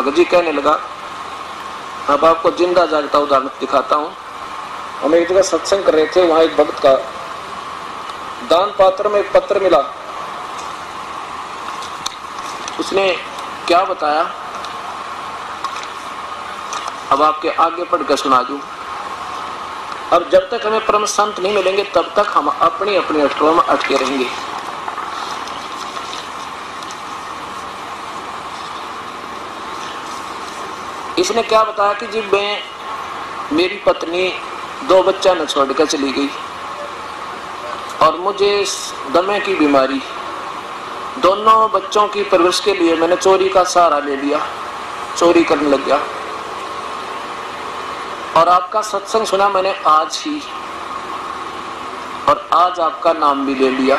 भगत जी कहने लगा, अब आपको ज़िंदा जागता उदाहरण दिखाता हूँ। हम एक जगह सत्संग कर रहे थे, वहाँ एक भक्त का दान पात्र में एक पत्र मिला। उसने क्या बताया? अब आपके आगे पढ़कर सुना दू। अब जब तक हमें परम संत नहीं मिलेंगे, तब तक हम अपनी अपनी अटकों में अटके रहेंगे। इसने क्या बताया कि जी मैं, मेरी पत्नी दो बच्चा न छोड़कर चली गई। और मुझे दमे की बीमारी, दोनों बच्चों की परवरिश के लिए मैंने चोरी का सहारा ले लिया, चोरी करने लग गया। और आपका सत्संग सुना मैंने आज ही, और आज आपका नाम भी ले लिया।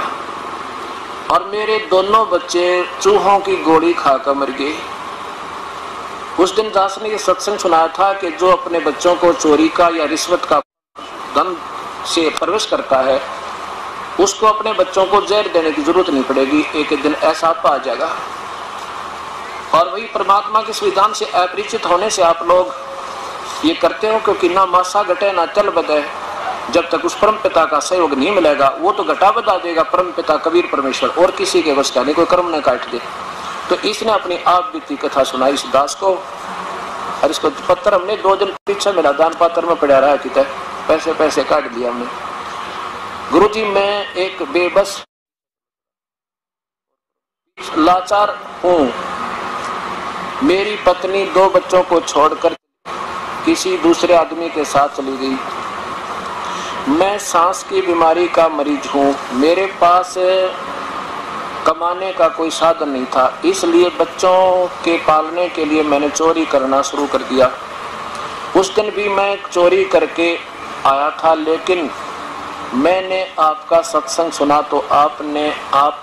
और मेरे दोनों बच्चे चूहों की गोली खाकर मर गए। उस दिन दास ने ये सत्संग सुनाया था कि जो अपने बच्चों को चोरी का या रिश्वत का धन से प्रवेश करता है, उसको अपने बच्चों को जहर देने की ज़रूरत नहीं पड़ेगी, एक दिन ऐसा आ जाएगा। और वही परमात्मा के संविधान से अपरिचित होने से आप लोग ये करते हो, क्योंकि ना मासा घटे, ना चल बदे। जब तक उस परम पिता का सहयोग नहीं मिलेगा, वो तो घटा बता देगा परम पिता कबीर परमेश्वर, और किसी के वश का नहीं, कोई कर्म न काट दे। तो इसने अपनी आप बीती कथा सुनाई इस दास को। और इसको पत्थर हमने दो दिन पीछे मिला, दान पात्र में पड़ा रहा कितना पैसे पैसे काट दिया हमने। गुरु जी मैं एक बेबस लाचार हूँ। मेरी पत्नी दो बच्चों को छोड़कर किसी दूसरे आदमी के साथ चली गई। मैं सांस की बीमारी का मरीज़ हूँ। मेरे पास कमाने का कोई साधन नहीं था। इसलिए बच्चों के पालने के लिए मैंने चोरी करना शुरू कर दिया। उस दिन भी मैं चोरी करके आया था, लेकिन मैंने आपका सत्संग सुना तो आपने, आप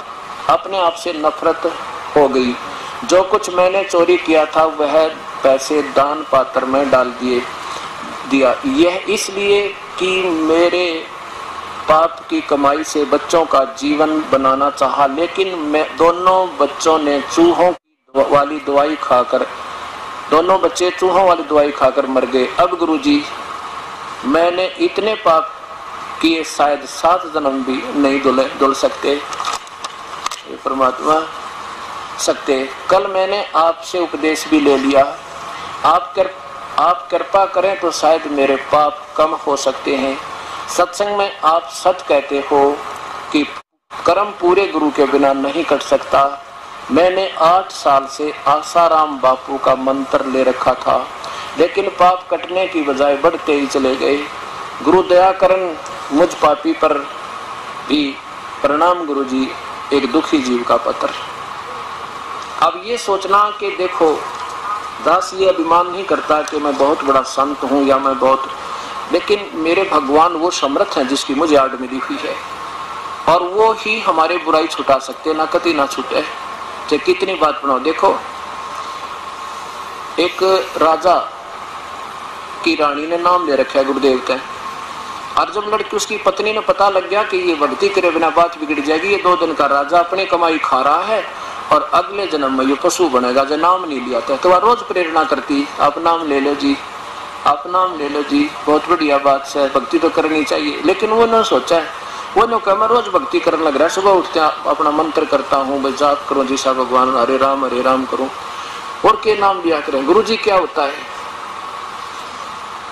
अपने आप से नफरत हो गई। जो कुछ मैंने चोरी किया था, वह पैसे दान पात्र में डाल दिए, दिया। यह इसलिए कि मेरे पाप की कमाई से बच्चों का जीवन बनाना चाहा, लेकिन मैं, दोनों बच्चों ने चूहों वाली दवाई खाकर, दोनों बच्चे चूहों वाली दवाई खाकर मर गए। अब गुरुजी, मैंने इतने पाप किए, शायद सात जन्म भी नहीं दुल दुल सकते। परमात्मा, सकते। कल मैंने आपसे उपदेश भी ले लिया। आप कर, आप कृपा करें तो शायद मेरे पाप कम हो सकते हैं। सत्संग में आप सच कहते हो कि कर्म पूरे गुरु के बिना नहीं कट सकता। मैंने आठ साल से आसाराम बापू का मंत्र ले रखा था, लेकिन पाप कटने की बजाय बढ़ते ही चले गए। गुरु दयाकरण मुझ पापी पर भी प्रणाम गुरु जी एक दुखी जीव का पत्र। अब ये सोचना कि देखो, दास ये अभिमान नहीं करता कि मैं बहुत बड़ा संत हूँ या मैं बहुत लेकिन मेरे भगवान वो समर्थ हैं जिसकी मुझे आड़ मिली हुई है। और वो ही हमारे बुराई छुटा सकते, ना कति ना छूटे। चाहे कितनी बात बनाओ, देखो, एक राजा की रानी ने नाम ले रखा है गुरुदेव का। और जब लड़की उसकी पत्नी ने पता लग गया कि ये भक्ति करे बिना बात बिगड़ जाएगी, ये दो दिन का राजा अपनी कमाई खा रहा है और अगले जन्म में ये पशु बनेगा जो नाम नहीं लिया था तो वह रोज प्रेरणा करती, आप नाम ले लो जी। आप नाम ले लो जी, बहुत बढ़िया बात है भक्ति तो करनी चाहिए। लेकिन वो न सोचा है। वो नो कहा, मैं रोज भक्ति करने लग रहा सुबह उठते अपना मंत्र करता हूँ भाई जाप करूँ जैसा भगवान, हरे राम हरे राम करूँ। और के नाम लिया करें गुरु जी क्या होता है?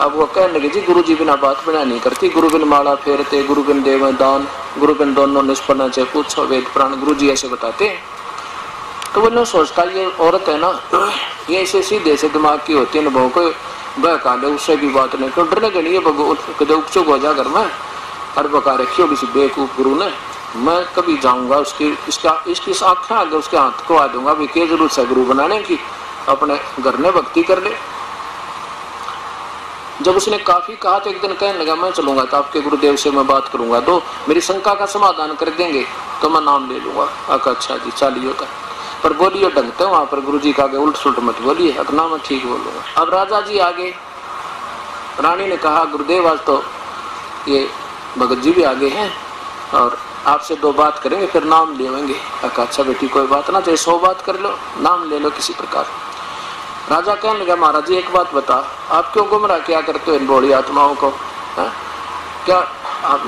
अब वो कहने लगे, जी गुरु जी बिना बात बिना नहीं करती। गुरु बिन माला फेरते, गुरु बिन देव दान, गुरु बिन दोनों निष्पन्न चाहे पूछो वेद प्राण गुरु जी ऐसे बताते तो वो ना सोचता, ये औरत है ना, ये ऐसे सीधे से दिमाग की होती है, अनुभव को बहका दे उससे भी बात नहीं तो डरने के लिए कदे उपचुक हो जा मैं और बका रखी हो किसी बेवकूफ़ गुरु ने, मैं कभी जाऊँगा उसकी, इसका, इसकी आँखें आगे उसके हाथ को आ दूँगा भी क्या ज़रूरत है गुरु बनाने की, अपने घर में भक्ति कर ले। जब उसने काफ़ी कहा तो एक दिन कहने लगा, मैं चलूँगा तो आपके गुरुदेव से मैं बात करूँगा तो मेरी शंका का समाधान कर देंगे तो मैं नाम ले लूँगा। अच्छा जी चालिए होता पर बोलिए ढंगते वहाँ पर गुरु जी का आगे उल्ट सुल्ट मत बोलिए अगना मैं ठीक बोलूँगा अब राजा जी आगे। रानी ने कहा, गुरुदेव, आज तो ये भगत जी भी आगे हैं और आपसे दो बात करेंगे, फिर नाम लेवेंगे अच्छा बेटी, कोई बात ना, चाहे सौ बात कर लो, नाम ले लो किसी प्रकार। राजा कहने लगा, महाराज जी, एक बात बता आप क्यों गुमराह क्या करते हो इन बौड़ी आत्माओं को? है? क्या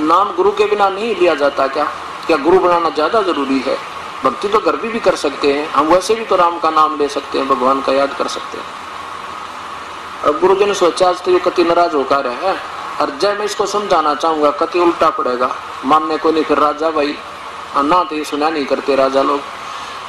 नाम गुरु के बिना नहीं लिया जाता क्या? क्या गुरु बनाना ज़्यादा ज़रूरी है? भक्ति तो घर भी, भी कर सकते हैं। हम वैसे भी तो राम का नाम ले सकते हैं भगवान का याद कर सकते हैं। अब गुरु जी ने सोचा आज तो ये कति नाराज़ होकर है। और जय मैं इसको समझाना चाहूँगा कति उल्टा पड़ेगा। मानने को नहीं फिर राजा भाई ना तो ये सुना नहीं करते राजा लोग।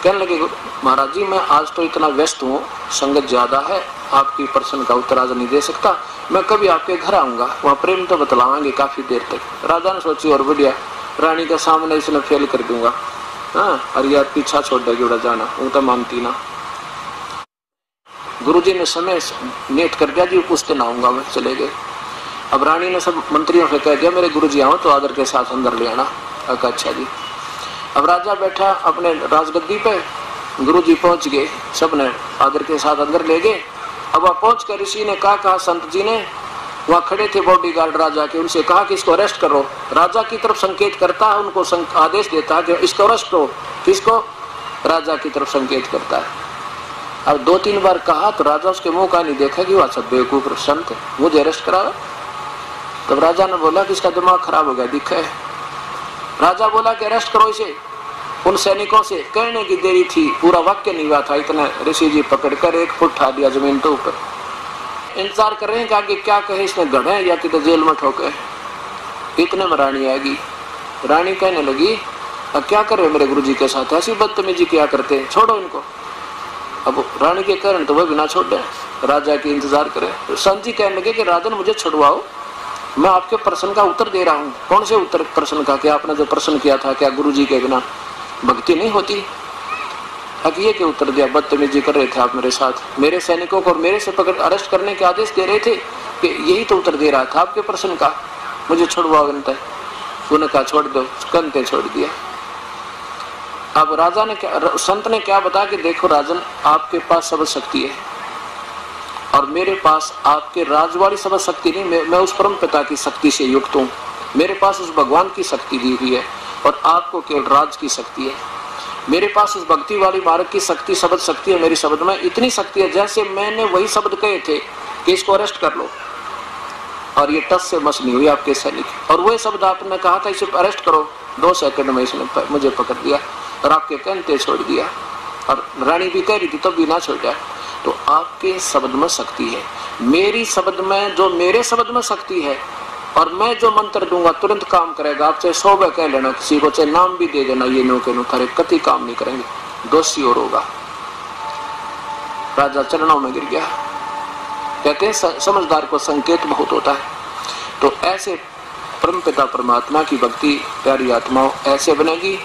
कहने लगे महाराज जी मैं आज तो इतना व्यस्त हूँ संगत ज़्यादा है आपकी प्रश्न का उत्तर आज नहीं दे सकता। मैं कभी आपके घर आऊँगा वहाँ प्रेम तो बतलावांगे काफ़ी देर तक। राजा ने सोची और बढ़िया रानी के सामने इसने फेल कर दूँगा। हाँ और यार, पीछा छोड़ देगी उड़ा जाना वो तो मानती ना। गुरु जी ने समय नेट कर दिया जी, उस दिन आऊँगा मैं, चले गए। अब रानी ने सब मंत्रियों से कह दिया, मेरे गुरु जी आओ तो आदर के साथ अंदर ले आना। अच्छा जी। अब राजा बैठा अपने राजगद्दी पे गुरु जी पहुँच गए, सबने आदर के साथ अंदर ले गए। अब वह पहुँच कर ऋषि ने कहा, संत जी ने वहाँ खड़े थे बॉडी गार्ड राजा के, उनसे कहा कि इसको अरेस्ट करो। राजा की तरफ़ संकेत करता है, उनको आदेश देता है कि इसको अरेस्ट करो किसको राजा की तरफ़ संकेत करता है। अब दो तीन बार कहा तो राजा उसके मुँह का नहीं देखा कि वह सब बेवकूफ़ संत मुझे अरेस्ट करा तब राजा ने बोला कि इसका दिमाग खराब हो गया, दिखा है। राजा बोला कि अरेस्ट करो इसे। उन सैनिकों से कहने की देरी थी। पूरा वाक्य नहीं हुआ था। इतना ऋषि जी पकड़कर एक फुट ठा दिया ज़मीन के ऊपर। इंतज़ार कर रहे हैं कि आगे क्या कहे इसने गढ़े या किधर जेल में ठोके इतने में रानी आएगी। रानी कहने लगी, अब क्या कर रहे मेरे गुरु जी के साथ? ऐसी बदतमीजी क्या करते हैं? छोड़ो इनको। अब रानी के कारण तो वह बिना छोड़। दे राजा की इंतज़ार करे। संत जी कहने लगे कि, राजन, मुझे छुड़वाओ। मैं आपके प्रश्न का उत्तर दे रहा हूँ। कौन से उत्तर प्रश्न का? कि आपने जो प्रश्न किया था, क्या गुरु जी के बिना? भक्ति नहीं होती? ये के उत्तर दिया बदतमीजी कर रहे थे आप मेरे साथ। मेरे सैनिकों को और मेरे से पकड़ अरेस्ट करने के आदेश दे रहे थे कि यही तो उत्तर दे रहा था आपके प्रश्न का। मुझे छुड़वाओ गणता उन्होंने कहा छोड़ दो कंते छोड़ दिया। अब राजा ने क्या संत ने क्या बताया कि देखो राजन आपके पास सब शक्ति है। और मेरे पास आपके राजवाड़ी समझ शक्ति नहीं मैं, मैं उस परम पिता की शक्ति से युक्त हूँ। मेरे पास उस भगवान की शक्ति दी हुई है और आपको केवल राज की शक्ति है। मेरे पास उस भक्ति वाली मार्ग की शक्ति, शब्द शक्ति है मेरी शब्द में। इतनी शक्ति है जैसे मैंने वही शब्द कहे थे कि इसको अरेस्ट कर लो। और ये टस से मस नहीं हुई आपके सैनिक। और वही शब्द आपने कहा था, इसे अरेस्ट करो। दो सेकंड में इसने मुझे पकड़ दिया और आपके कहते छोड़ दिया। और रानी भी कह रही थी, तब भी ना छोड़ जाए। तो आपके शब्द में शक्ति है। मेरी शब्द में, जो मेरे शब्द में शक्ति है और मैं जो मंत्र दूँगा तुरंत काम करेगा। आप चाहे सौ कह लेना, किसी को चाहे नाम भी दे देना, ये नो के नो थारे कति काम नहीं करेंगे। दोषी और होगा। राजा चरणों में गिर गया। कहते हैं समझदार को संकेत बहुत होता है। तो ऐसे परम पिता परमात्मा की भक्ति, प्यारी आत्माओं, ऐसे बनेगी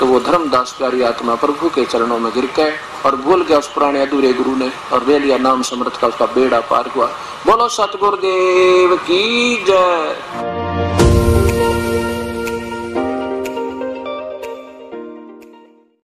तो वो धर्मदास प्यारी आत्मा प्रभु के चरणों में गिर गए और भूल गया उस पुराने अधूरे गुरु ने और वे लिया नाम समर्थ का उसका बेड़ा पार हुआ। बोलो सतगुरुदेव की जय।